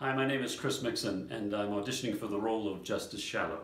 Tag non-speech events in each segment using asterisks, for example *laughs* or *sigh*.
Hi, my name is Chris Mixon, and I'm auditioning for the role of Justice Shallow.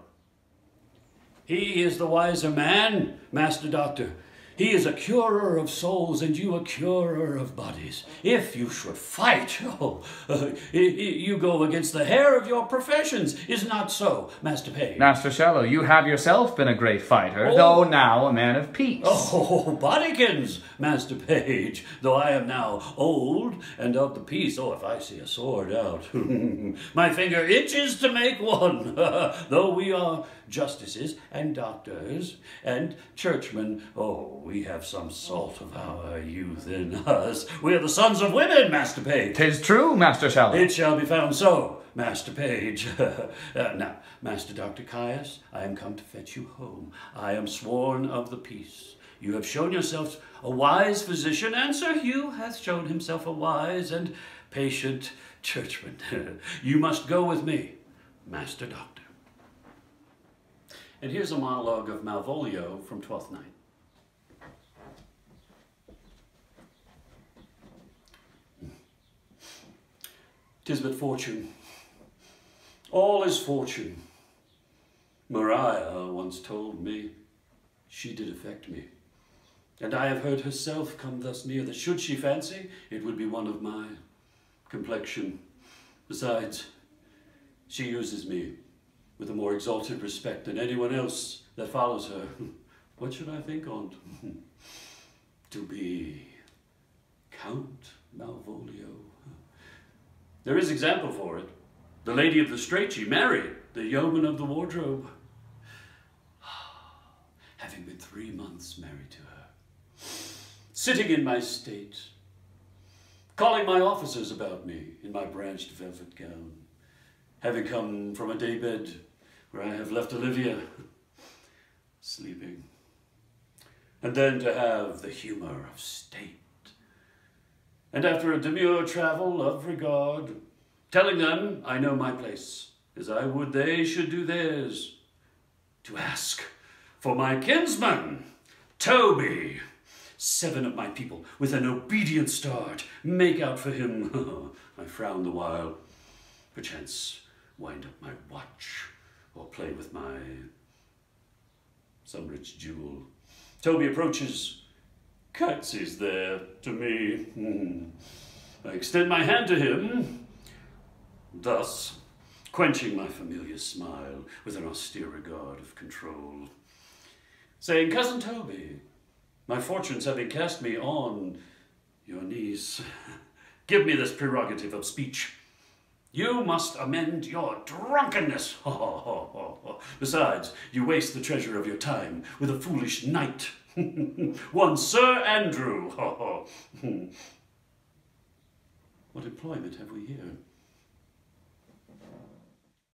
He is the wiser man, Master Doctor. He is a curer of souls, and you a curer of bodies. If you should fight, *laughs* oh, uh, you go against the hair of your professions. Is not so, Master Page? Master Shallow, you have yourself been a great fighter, Oh. though now a man of peace. Oh, *laughs* bodykins, Master Page, though I am now old and of the peace. Oh, if I see a sword out, *laughs* my finger itches to make one. though we are justices and doctors and churchmen, oh, we have some salt of our youth in us. We are the sons of women, Master Page. Tis true, Master Shallow. It shall be found so, Master Page. *laughs* uh, now, Master Dr. Caius, I am come to fetch you home. I am sworn of the peace. You have shown yourself a wise physician, and Sir Hugh hath shown himself a wise and patient churchman. *laughs* you must go with me, Master Doctor. And here's a monologue of Malvolio from Twelfth Night. Tis but fortune. All is fortune. Maria once told me she did affect me. And I have heard herself come thus near that should she fancy, it would be one of my complexion. Besides, she uses me with a more exalted respect than anyone else that follows her. *laughs* What should I think on? *laughs* to be Count Malvolio. There is example for it. The lady of the Strachy married, the yeoman of the wardrobe. *sighs* Having been three months married to her, sitting in my state, calling my officers about me in my branched velvet gown, having come from a daybed where I have left Olivia. *laughs* Sleeping, and then to have the humor of state and after a demure travel of regard, telling them I know my place, as I would they should do theirs, to ask for my kinsman, Toby. Seven of my people, with an obedient start, make out for him. *laughs* I frown the while, perchance wind up my watch, or play with my some rich jewel. Toby approaches, curtsies there to me. Hmm. I extend my hand to him, thus quenching my familiar smile with an austere regard of control, saying, Cousin Toby, my fortunes having cast me on your knees, *laughs* give me this prerogative of speech. You must amend your drunkenness. *laughs* Besides, you waste the treasure of your time with a foolish knight. *laughs* One Sir Andrew. *laughs* what employment have we here?